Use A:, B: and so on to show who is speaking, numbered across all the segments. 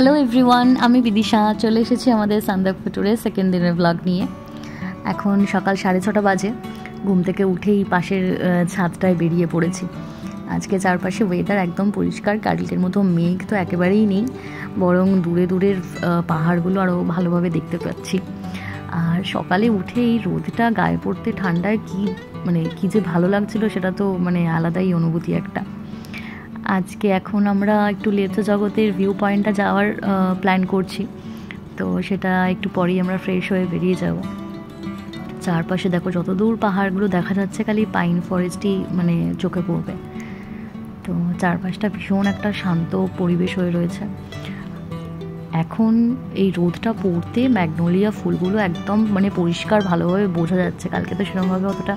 A: Hello everyone আমি বিদিশা। চলে এসেছি আমাদের সান্দাকপু ট্যুরে সেকেন্ড দিনের ব্লগ নিয়ে। এখন সকাল সাড়ে ছটা বাজে। ঘুম থেকে উঠেই পাশের ছাদটায় বেরিয়ে পড়েছি। আজকে চারপাশে ওয়েদার একদম পরিষ্কার। কালকের মতো মেঘ তো একেবারেই নেই। বরং দূরে দূরের পাহাড়গুলো আরও ভালোভাবে দেখতে পাচ্ছি। আর সকালে উঠে এই রোদটা গায়ে পড়তে ঠান্ডায় কি মানে কী যে ভালো লাগছিল সেটা তো মানে আলাদাই অনুভূতি একটা। আজকে এখন আমরা একটু লেথ জগতের ভিউ পয়েন্টটা যাওয়ার প্ল্যান করছি। তো সেটা একটু পরেই আমরা ফ্রেশ হয়ে বেরিয়ে যাব। চারপাশে দেখো যত দূর পাহাড়গুলো দেখা যাচ্ছে, খালি পাইন ফরেস্টই মানে চোখে পড়বে। তো চারপাশটা ভীষণ একটা শান্ত পরিবেশ হয়ে রয়েছে। এখন এই রোদটা পড়তে ম্যাগনোলিয়া ফুলগুলো একদম মানে পরিষ্কার ভালোভাবে বোঝা যাচ্ছে। কালকে তো সেরকমভাবে অতটা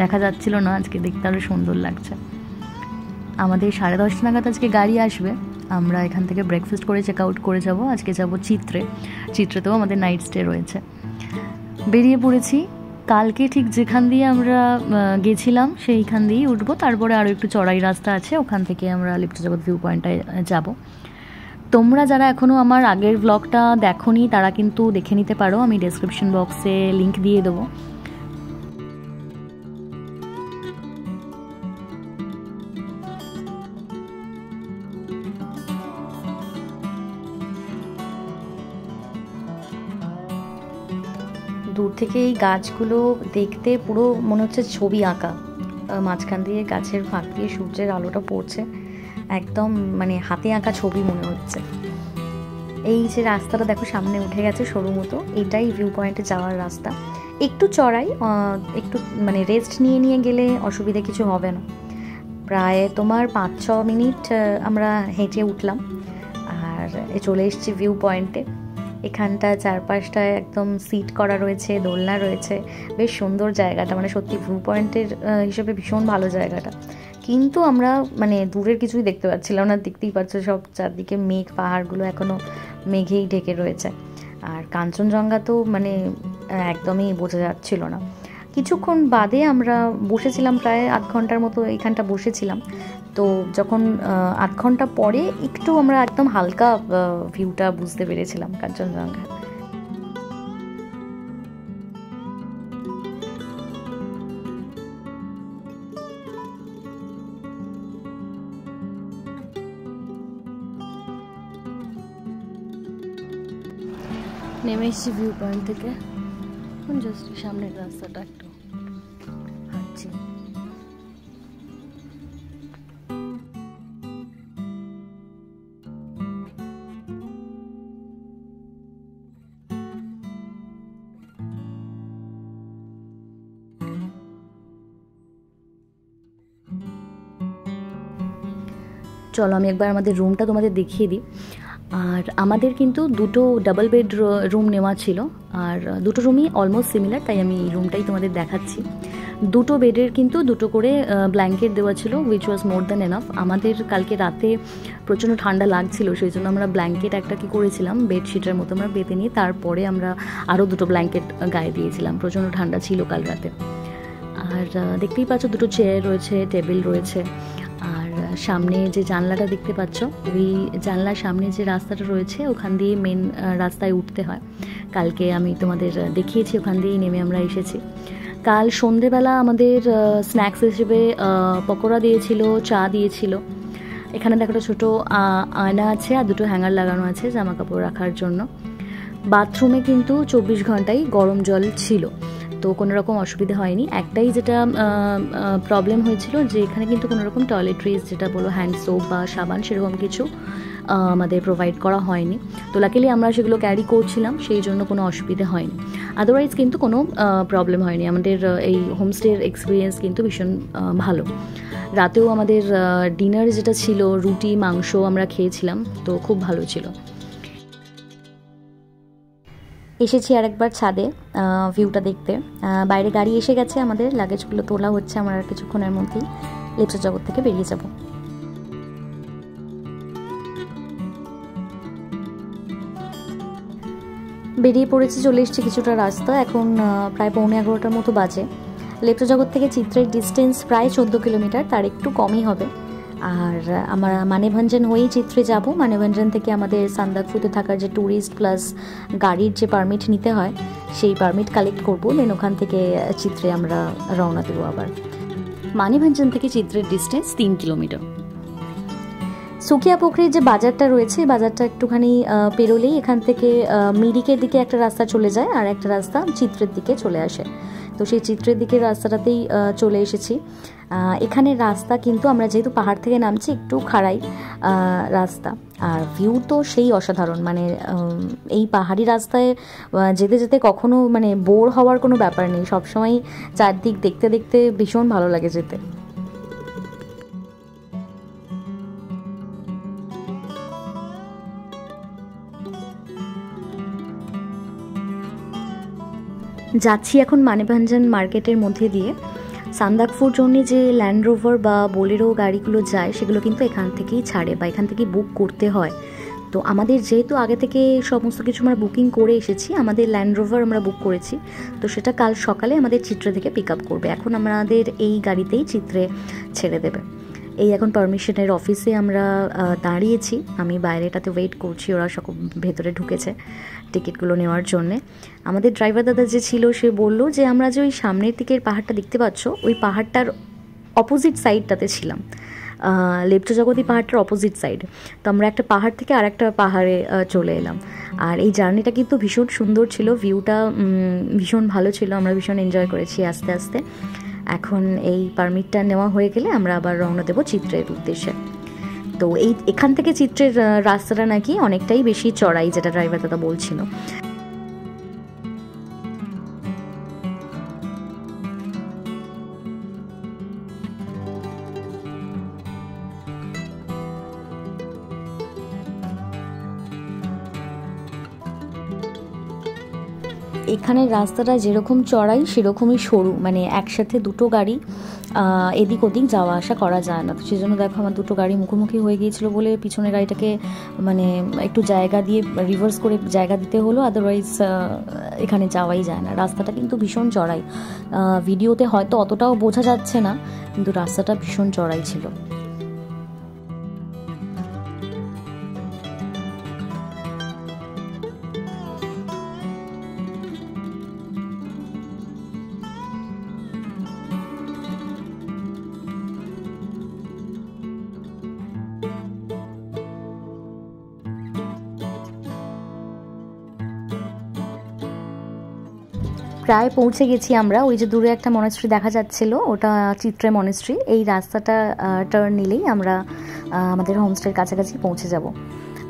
A: দেখা যাচ্ছিল না, আজকে দেখতে আরও সুন্দর লাগছে। আমাদের সাড়ে দশটা নাগাদ আজকে গাড়ি আসবে। আমরা এখান থেকে ব্রেকফাস্ট করে চেক আউট করে যাব। আজকে যাব চিত্রে। চিত্রেতেও আমাদের নাইট স্টে রয়েছে। বেরিয়ে পড়েছি। কালকে ঠিক যেখান দিয়ে আমরা গেছিলাম, সেইখান দিয়েই উঠবো। তারপরে আরও একটু চড়াই রাস্তা আছে। ওখান থেকে আমরা লিপ্ত জগৎ ভিউ পয়েন্টটায় যাব। তোমরা যারা এখনও আমার আগের ব্লগটা দেখো তারা কিন্তু দেখে নিতে পারো। আমি ডেসক্রিপশন বক্সে লিঙ্ক দিয়ে দেবো। দূর থেকে এই গাছগুলো দেখতে পুরো মনে হচ্ছে ছবি আঁকা। মাঝখান দিয়ে গাছের ফাঁক দিয়ে সূর্যের আলোটা পড়ছে। একদম মানে হাতে আঁকা ছবি মনে হচ্ছে। এই যে রাস্তাটা দেখো, সামনে উঠে গেছে সরু মতো। এটাই ভিউ পয়েন্টে যাওয়ার রাস্তা। একটু চড়াই একটু মানে রেস্ট নিয়ে নিয়ে গেলে অসুবিধা কিছু হবে না। প্রায় তোমার পাঁচ, ছ মিনিট আমরা হেঁটে উঠলাম। আর চলে এসেছি ভিউ পয়েন্টে এখানটা চারপাশটায় একদম সিট করা রয়েছে, দোলনা রয়েছে। বেশ সুন্দর জায়গাটা মানে সত্যি ভিউ পয়েন্টের হিসেবে ভীষণ ভালো জায়গাটা। কিন্তু আমরা মানে দূরের কিছুই দেখতে পাচ্ছিলাম না, দেখতেই পাচ্ছ সব চারদিকে মেঘ, পাহাড়গুলো এখনও মেঘেই ঢেকে রয়েছে। আর কাঞ্চনজঙ্ঘা তো মানে একদমই বোঝা যাচ্ছিল না। কিছুক্ষণ বাদে আমরা বসেছিলাম প্রায় আধ ঘণ্টার মতো এখানটা বসেছিলাম। তো যখন আধ ঘণ্টা পরে একটু আমরা একদম হালকা ভিউটা বুঝতে পেরেছিলাম কাঞ্চনজঙ্ঘা। নেমে এসেছি ভিউ পয়েন্ট থেকে। এখন জাস্ট সামনের রাস্তাটা একটু চলো আমি একবার আমাদের রুমটা তোমাদের দেখিয়ে দিই। আর আমাদের কিন্তু দুটো ডাবল বেড রুম নেওয়া ছিল। আর দুটো রুমই অলমোস্ট সিমিলার তাই আমি রুমটাই তোমাদের দেখাচ্ছি। দুটো বেডের কিন্তু দুটো করে ব্ল্যাঙ্কেট দেওয়া ছিল which was more than enough আমাদের কালকে রাতে প্রচণ্ড ঠান্ডা লাগছিল, সেই জন্য আমরা ব্ল্যাঙ্কেট একটা কি করেছিলাম বেডশিটের মতো আমরা পেতে নিয়ে তারপরে আমরা আরও দুটো ব্ল্যাঙ্কেট গায়ে দিয়েছিলাম। প্রচণ্ড ঠান্ডা ছিল কাল রাতে। আর দেখতেই পাচ্ছ দুটো চেয়ার রয়েছে টেবিল রয়েছে। সামনে যে জানলাটা দেখতে পাচ্ছ, ওই জানলার সামনে যে রাস্তাটা রয়েছে, ওখান দিয়ে মেন রাস্তায় উঠতে হয়। কালকে আমি তোমাদের দেখিয়েছি, ওখান দিয়েই নেমে আমরা এসেছি। কাল সন্ধেবেলা আমাদের স্ন্যাক্স হিসেবে পকোড়া দিয়েছিল, চা দিয়েছিল। এখানে দেখো ছোটো আয়না আছে আর দুটো হ্যাঙ্গার লাগানো আছে জামা কাপড় রাখার জন্য। বাথরুমে কিন্তু চব্বিশ ঘন্টাই গরম জল ছিল। তো কোনো রকম অসুবিধা হয়নি। একটাই যেটা প্রবলেম হয়েছিল যে এখানে কিন্তু কোনো রকম টয়লেট্রিজ যেটা বলো হ্যান্ড সোপ বা সাবান সেরকম কিছু আমাদের প্রোভাইড করা হয়নি। তো লাকিলি আমরা সেগুলো ক্যারি করছিলাম, সেই জন্য কোনো অসুবিধা হয়নি। আদারওয়াইজ কিন্তু কোনো প্রবলেম হয়নি। আমাদের এই হোমস্টের এক্সপিরিয়েন্স কিন্তু ভীষণ ভালো। রাতেও আমাদের ডিনার যেটা ছিল, রুটি, মাংস আমরা খেয়েছিলাম, তো খুব ভালো ছিল। এসেছি আরেকবার ছাদে ভিউটা দেখতে। বাইরে গাড়ি এসে গেছে আমাদের লাগেজগুলো তোলা হচ্ছে আমরা আর কিছুক্ষণের মধ্যেই। লেপসা জগৎ থেকে বেরিয়ে যাব। বেরিয়ে পড়েছি চলে এসেছি কিছুটা রাস্তা, এখন প্রায় পৌনে এগারোটার মতো বাজে। লেপ্টো জগৎ থেকে চিত্রের ডিস্টেন্স প্রায় চোদ্দ কিলোমিটার তার একটু কমই হবে। আর আমরা মানেভঞ্জন হয়েই চিত্রে যাব। মানেভঞ্জন থেকে আমাদের সান্দাকফুতে থাকার যে ট্যুরিস্ট প্লাস গাড়ির যে পারমিট নিতে হয়, সেই পারমিট কালেক্ট করব। দেন ওখান থেকে চিত্রে আমরা রওনা দেবো আবার। মানেভঞ্জন থেকে চিত্রের ডিস্টেন্স তিন কিলোমিটার সুকিয়া পুকুরের যে বাজারটা রয়েছে বাজারটা একটুখানি পেরোলেই এখান থেকে মিরিকের দিকে একটা রাস্তা চলে যায় আর একটা রাস্তা চিত্রের দিকে চলে আসে। তো সেই চিত্রের দিকের রাস্তাটাতেই চলে এসেছি। এখানে রাস্তা কিন্তু আমরা যেহেতু পাহাড় থেকে নামছি, একটু খাড়াই রাস্তা। আর ভিউ তো সেই অসাধারণ মানে এই পাহাড়ি রাস্তায় যেতে যেতে কখনো মানে বোর হওয়ার কোনো ব্যাপার নেই। সবসময় চারদিক দেখতে দেখতে ভীষণ ভালো লাগে যেতে। যাচ্ছি এখন মানেভঞ্জন মার্কেটের মধ্যে দিয়ে। সান্দাকফুর জন্য যে ল্যান্ড রোভার বা বোলেরো গাড়িগুলো যায়, সেগুলো কিন্তু এখান থেকেই ছাড়ে বা এখান থেকে বুক করতে হয়। তো আমাদের যেহেতু আগে থেকে সমস্ত কিছু আমরা বুকিং করে এসেছি, আমাদের ল্যান্ড রোভার আমরা বুক করেছি, তো সেটা কাল সকালে আমাদের চিত্রে থেকে পিক আপ করবে। এখন আমাদের এই গাড়িতেই চিত্রে ছেড়ে দেবে। এই এখন পারমিশনের অফিসে আমরা দাঁড়িয়েছি। আমি বাইরেটাতে ওয়েট করছি, ওরা সব ভেতরে ঢুকেছে টিকিটগুলো নেওয়ার জন্যে। আমাদের ড্রাইভার দাদা যে ছিল, সে বলল যে, আমরা যে ওই সামনের দিকের পাহাড়টা দেখতে পাচ্ছ, ওই পাহাড়টার অপোজিট সাইডটাতে ছিলাম। লেপ্ট জগতী পাহাড়টার অপোজিট সাইড তো আমরা একটা পাহাড় থেকে আর একটা পাহাড়ে চলে এলাম। আর এই জার্নিটা কিন্তু ভীষণ সুন্দর ছিল ভিউটা ভীষণ ভালো ছিল, আমরা ভীষণ এনজয় করেছি আস্তে আস্তে। এখন এই পারমিটটা নেওয়া হয়ে গেলে আমরা আবার রওনা দেবো চিত্রের উদ্দেশ্যে। তো এই এখান থেকে চিত্রের রাস্তাটা নাকি অনেকটাই বেশি চড়াই, যেটা ড্রাইভার দাদা বলছিল। এখানের রাস্তাটা যেরকম চড়াই, সেরকমই সরু। মানে একসাথে দুটো গাড়ি এদিক ওদিক যাওয়া আসা করা যায় না। তো সেই জন্য দেখো আমার দুটো গাড়ি মুখোমুখি হয়ে গিয়েছিল বলে পিছনের গাড়িটাকে মানে একটু জায়গা দিয়ে রিভার্স করে জায়গা দিতে হলো আদারওয়াইজ এখানে যাওয়াই যায় না। রাস্তাটা কিন্তু ভীষণ চড়াই। ভিডিওতে হয়তো অতটাও বোঝা যাচ্ছে না, কিন্তু রাস্তাটা ভীষণ চড়াই ছিল। প্রায় পৌঁছে গেছি আমরা। ওই যে দূরে একটা মনেস্ট্রি দেখা যাচ্ছিল, ওটা চিত্রে মনেস্ট্রি এই রাস্তাটা টার্ন নিলেই আমরা আমাদের হোমস্টের কাছাকাছি পৌঁছে যাব।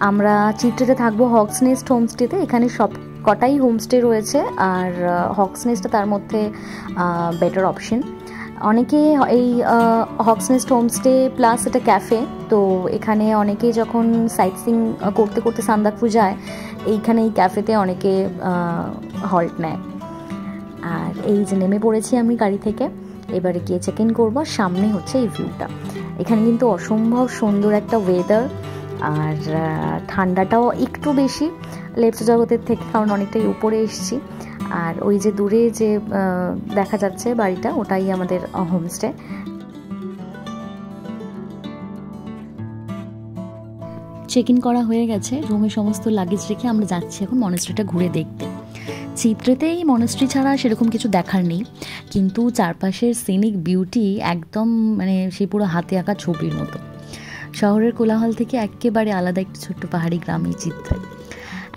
A: আমরা চিত্রেতে থাকব হক্স নেস্ট হোমস্টেতে এখানে সব কটাই হোমস্টে রয়েছে। আর হক্স নেস্টটা তার মধ্যে বেটার অপশন অনেকে এই হক্সনেস্ট হোমস্টে প্লাস এটা ক্যাফে তো এখানে অনেকে যখন সাইট সিং করতে করতে সান্দাকফু যায় এইখানে এই ক্যাফেতে অনেকে হল্ট নেয়। আর এই যে নেমে পড়েছি আমি গাড়ি থেকে, এবারে গিয়ে চেক ইন করব। সামনে হচ্ছে এই ভিউটা এখানে কিন্তু অসম্ভব সুন্দর একটা ওয়েদার আর ঠান্ডাটাও একটু বেশি লেপস জগতের থেকে, কারণ অনেকটাই উপরে এসছি। আর ওই যে দূরে যে দেখা যাচ্ছে বাড়িটা, ওটাই আমাদের হোমস্টে চেক ইন করা হয়ে গেছে। রুমে সমস্ত লাগেজ রেখে আমরা যাচ্ছি এখন মনেস্ট্রিটা ঘুরে দেখতে। চিত্রেতে এই মনস্ট্রি ছাড়া সেরকম কিছু দেখার নেই। কিন্তু চারপাশের সিনিক বিউটি একদম মানে সেই পুরো হাতে আঁকা ছবির মতো। শহরের কোলাহল থেকে একেবারে আলাদা একটি ছোট্ট পাহাড়ি গ্রামে চিত্রে।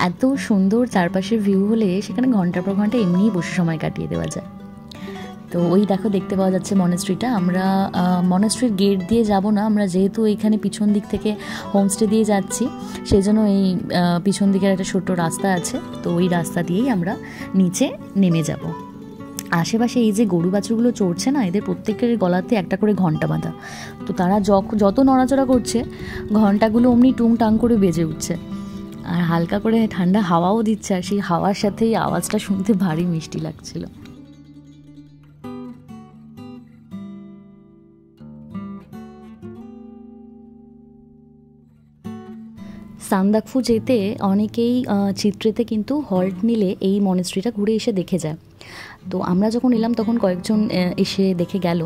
A: এত সুন্দর চারপাশের ভিউ হলে সেখানে ঘণ্টার পর ঘণ্টা এমনিই বসে সময় কাটিয়ে দেওয়া যায়। তো ওই দেখো দেখতে পাওয়া যাচ্ছে মনেস্ট্রিটা আমরা মনেস্ট্রির গেট দিয়ে যাব না। আমরা যেহেতু এইখানে পিছন দিক থেকে হোমস্টে দিয়ে যাচ্ছি সেই জন্য এই পিছন দিকের একটা ছোট্ট রাস্তা আছে। তো ওই রাস্তা দিয়েই আমরা নিচে নেমে যাব। আশেপাশে এই যে গরু বাছুরগুলো চড়ছে না, এদের প্রত্যেকের গলাতে একটা করে ঘণ্টা বাঁধা। তো তারা যত নড়াচড়া করছে, ঘন্টাগুলো অমনি টুং টাং করে বেজে উঠছে। আর হালকা করে ঠান্ডা হাওয়াও দিচ্ছে, আর সেই হাওয়ার সাথেই আওয়াজটা শুনতে ভারী মিষ্টি লাগছিল। সান্দাকফু যেতে অনেকেই চিত্রেতে কিন্তু হল্ট নিলে এই মনেস্ট্রিটা ঘুরে এসে দেখে যায়। তো আমরা যখন এলাম তখন কয়েকজন এসে দেখে গেল।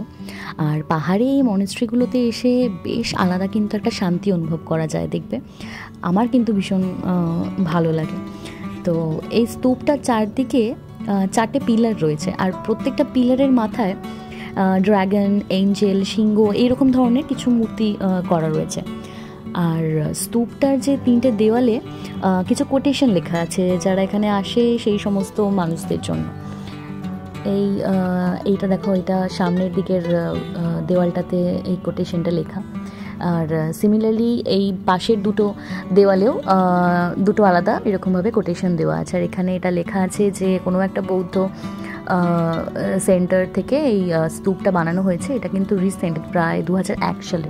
A: আর পাহাড়ে এই মনেস্ট্রিগুলোতে এসে বেশ আলাদা কিন্তু একটা শান্তি অনুভব করা যায়, দেখবে। আমার কিন্তু ভীষণ ভালো লাগে। তো এই স্তূপটার চারদিকে চারটে পিলার রয়েছে। আর প্রত্যেকটা পিলারের মাথায় ড্রাগন এঞ্জেল সিংহ, এইরকম ধরনের কিছু মূর্তি করা রয়েছে। আর স্তূপটার যে তিনটে দেওয়ালে কিছু কোটেশন লেখা আছে যারা এখানে আসে সেই সমস্ত মানুষদের জন্য। এই এইটা দেখো, এটা সামনের দিকের দেওয়ালটাতে এই কোটেশনটা লেখা। আর সিমিলারলি এই পাশের দুটো দেওয়ালেও দুটো আলাদা এরকমভাবে কোটেশন দেওয়া আছে। আর এখানে এটা লেখা আছে যে কোনো একটা বৌদ্ধ সেন্টার থেকে এই স্তূপটা বানানো হয়েছে। এটা কিন্তু রিসেন্ট প্রায় দু হাজার এক সালে।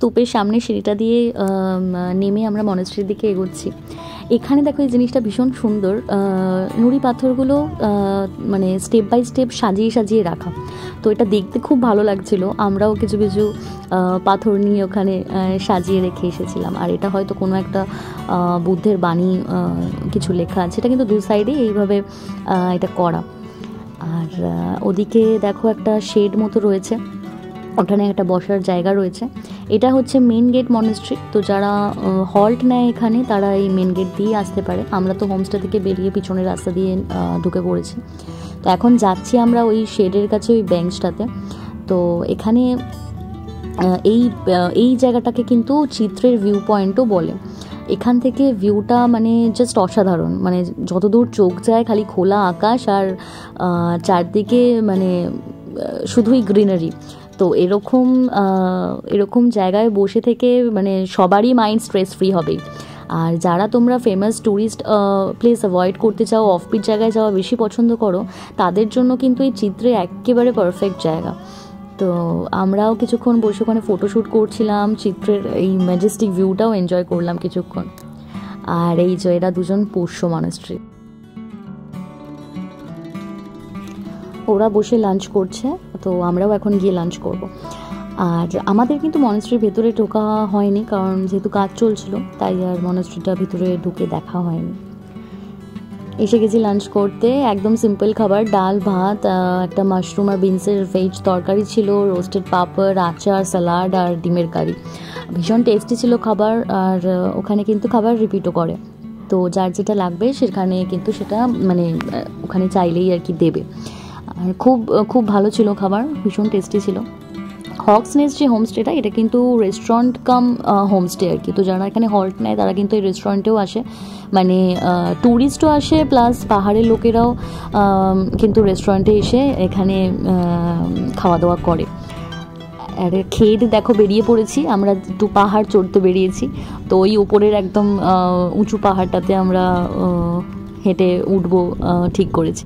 A: স্তূপের সামনে সিঁড়িটা দিয়ে নেমে আমরা মনেস্ট্রির দিকে এগোচ্ছি। এখানে দেখো এই জিনিসটা ভীষণ সুন্দর। নুড়ি পাথরগুলো মানে স্টেপ বাই স্টেপ সাজিয়ে সাজিয়ে রাখা। তো এটা দেখতে খুব ভালো লাগছিল। আমরাও কিছু কিছু পাথর নিয়ে ওখানে সাজিয়ে রেখে এসেছিলাম। আর এটা হয়তো কোনো একটা বুদ্ধের বাণী কিছু লেখা আছে। এটা কিন্তু দু সাইডে এইভাবে এটা করা। আর ওদিকে দেখো একটা শেড মতো রয়েছে। ওখানে একটা বসার জায়গা রয়েছে। এটা হচ্ছে মেন গেট মনেস্ট্রি তো যারা হল্ট নেয় এখানে, তারা এই মেন গেট দিয়ে আসতে পারে। আমরা তো হোমস্টে থেকে বেরিয়ে পিছনের রাস্তা দিয়ে ঢুকে পড়েছি। তো এখন যাচ্ছি আমরা ওই শেডের কাছে, ওই বেঞ্চটাতে তো এখানে এই এই জায়গাটাকে কিন্তু চিত্রের ভিউ পয়েন্টও বলে। এখান থেকে ভিউটা মানে জাস্ট অসাধারণ। মানে যতদূর চোখ যায়, খালি খোলা আকাশ আর চারদিকে মানে শুধুই গ্রিনারি তো এরকম এরকম জায়গায় বসে থেকে মানে সবারই মাইন্ড স্ট্রেস ফ্রি হবে। আর যারা তোমরা ফেমাস ট্যুরিস্ট প্লেস অ্যাভয়েড করতে চাও অফবিট জায়গায় যাওয়া বেশি পছন্দ করো, তাদের জন্য কিন্তু এই চিত্রে একেবারে পারফেক্ট জায়গা। তো আমরাও কিছুক্ষণ বসে ওখানে ফটোশ্যুট করছিলাম, চিত্রের এই ম্যাজেস্টিক ভিউটাও এনজয় করলাম কিছুক্ষণ। আর এই যে এরা দুজন পোষ্য মানুষটি ওরা বসে লাঞ্চ করছে, তো আমরাও এখন গিয়ে লাঞ্চ করব। আর আমাদের কিন্তু মনেস্ট্রির ভেতরে ঢোকা হয়নি, কারণ যেহেতু কাজ চলছিল, তাই আর মনেস্ট্রিটা ভিতরে ঢুকে দেখা হয়নি। এসে গেছি লাঞ্চ করতে, একদম সিম্পল খাবার, ডাল, ভাত একটা মাশরুম আর বিনসের ভেজ তরকারি ছিল রোস্টেড পাপড়, আচার স্যালাড আর ডিমের কারি। ভীষণ টেস্টি ছিল খাবার, আর ওখানে কিন্তু খাবার রিপিটও করে। তো যার যেটা লাগবে, সেখানে কিন্তু সেটা মানে ওখানে চাইলেই আর কি দেবে। আর খুব খুব ভালো ছিল খাবার, ভীষণ টেস্টি ছিল। হক্সনেস যে হোমস্টেটা এটা কিন্তু রেস্টুরেন্ট কাম হোমস্টে আর কি। তো যারা এখানে হল্ট নেয়, তারা কিন্তু এই রেস্টুরেন্টেও আসে। মানে ট্যুরিস্টও আসে প্লাস পাহাড়ের লোকেরাও কিন্তু রেস্টুরেন্টে এসে এখানে খাওয়া দাওয়া করে। আর খেয়ে দেখো, বেরিয়ে পড়েছি। আমরা একটু পাহাড় চড়তে বেরিয়েছি। তো ওই উপরের একদম উঁচু পাহাড়টাতে আমরা হেঁটে উঠবো ঠিক করেছি।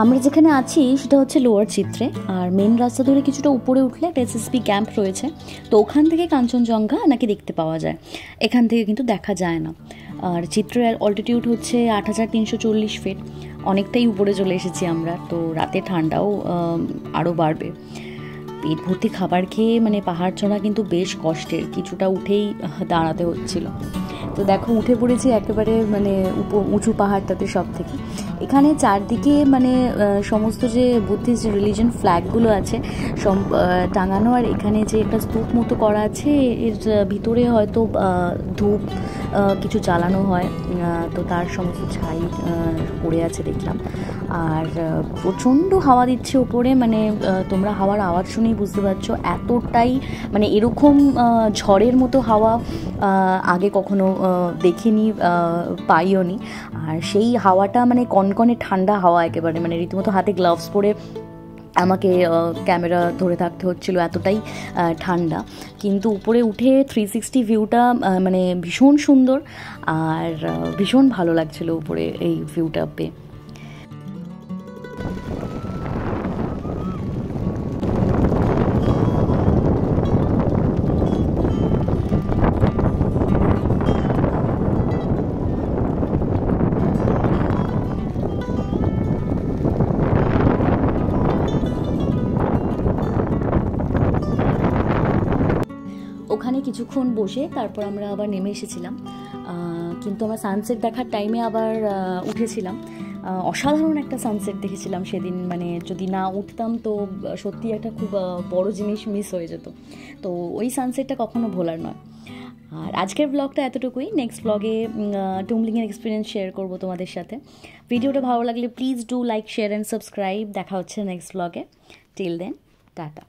A: আমরা যেখানে আছি সেটা হচ্ছে লোয়ার চিত্রে, আর মেন রাস্তা ধরে কিছুটা উপরে উঠলে একটা এসএসপি ক্যাম্প রয়েছে। তো ওখান থেকে কাঞ্চনজঙ্ঘা নাকি দেখতে পাওয়া যায়। এখান থেকে কিন্তু দেখা যায় না। আর চিত্রের অল্টিটিউড হচ্ছে আট হাজার তিনশো চল্লিশ ফিট অনেকটাই উপরে চলে এসেছি আমরা। তো রাতে ঠান্ডাও আরও বাড়বে। পেট ভর্তি খাবার খেয়ে মানে পাহাড় চড়া কিন্তু বেশ কষ্টের। কিছুটা উঠেই দাঁড়াতে হচ্ছিল। তো দেখো, উঠে পড়েছি একেবারে মানে উঁচু পাহাড়টাতে সব থেকে এখানে চারদিকে মানে সমস্ত যে বুদ্ধিস্ট রিলিজন ফ্ল্যাগগুলো আছে টাঙানো। আর এখানে যে একটা স্তূপ মতো করা আছে, এর ভিতরে হয়তো ধূপ কিছু জ্বালানো হয় তো তার সমস্ত ছাই পড়ে আছে দেখলাম। আর প্রচণ্ড হাওয়া দিচ্ছে ওপরে মানে তোমরা হাওয়ার আওয়াজ শুনেই বুঝতে পারছ, এতটাই মানে এরকম ঝড়ের মতো হাওয়া আগে কখনো দেখিনি পাইও নি আর সেই হাওয়াটা মানে কনকনে ঠান্ডা হাওয়া একেবারে মানে রীতিমতো হাতে গ্লাভস পরে আমাকে ক্যামেরা ধরে থাকতে হচ্ছিল এতটাই ঠান্ডা। কিন্তু উপরে উঠে থ্রি সিক্সটি ভিউটা মানে ভীষণ সুন্দর, আর ভীষণ ভালো লাগছিল উপরে এই ভিউটা পেয়ে। ওখানে কিছুক্ষণ বসে তারপর আমরা আবার নেমে এসেছিলাম। কিন্তু আমরা সানসেট দেখার টাইমে আবার উঠেছিলাম। অসাধারণ একটা সানসেট দেখেছিলাম সেদিন। মানে যদি না উঠতাম তো সত্যি একটা খুব বড় জিনিস মিস হয়ে যেত। তো ওই সানসেটটা কখনো ভোলার নয়। আর আজকের ব্লগটা এতটুকুই। নেক্সট ব্লগে টুমলিংয়ের এক্সপিরিয়েন্স শেয়ার করব তোমাদের সাথে। ভিডিওটা ভালো লাগলে please do like share and subscribe দেখা হচ্ছে নেক্সট ব্লগে টিল দেন টাটা।